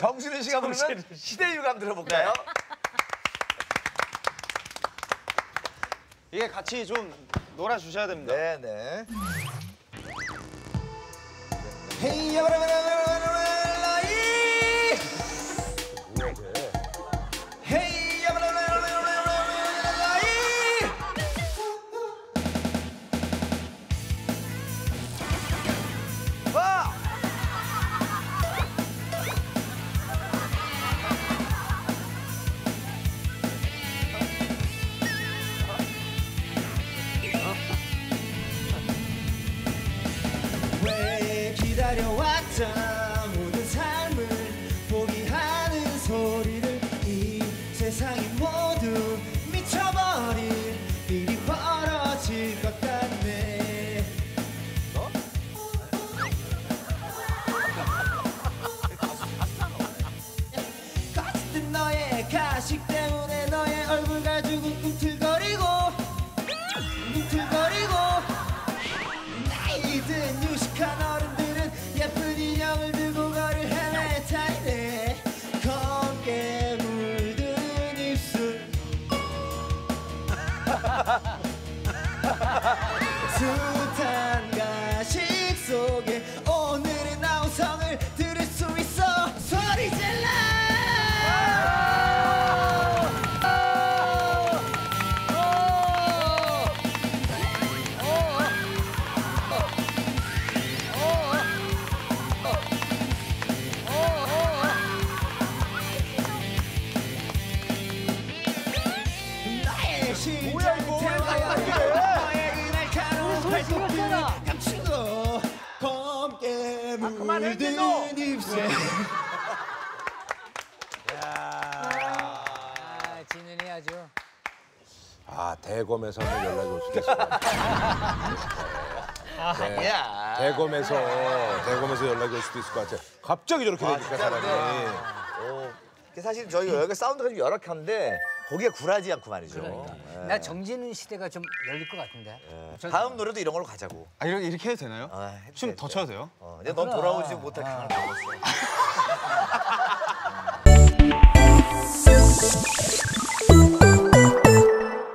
정신은 씨가 부르는 시대 유감 들어볼까요? 이게 같이 좀 놀아주셔야 됩니다. 네, 네. 헤이 야바라바라 기다려왔자 모든 삶을 포기하는 소리를 이 세상이 모두 미쳐버릴 일이 벌어질 것 같네. 너의 가식 때문에 너의 얼굴 숱한 가식 속에 오늘의 나우성을 들을 수 있어. 소리 질러! 나의 심장 검게 물든 입술 아, 진은이 아주. 아 대검에서는 연락이 올 수도 있을 것 같아요. 네. 야. 대검에서 대검에서 연락이 올 수도 있을 것 같아요. 갑자기 저렇게 되니까 진짜 사람이. 어, 이게 사실 저희 여기가 사운드가 좀 열악한데 거기에 굴하지 않고 말이죠. 그러니까. 예. 나 정진은 시대가 좀 열릴 것 같은데. 다음 노래도 이런 걸로 가자고. 아 이렇게 이렇게 해도 되나요? 아, 해도 춤 돼, 더 돼. 춰도 돼요? 어, 이제 넌 돌아오지 못할 강을 먹었어.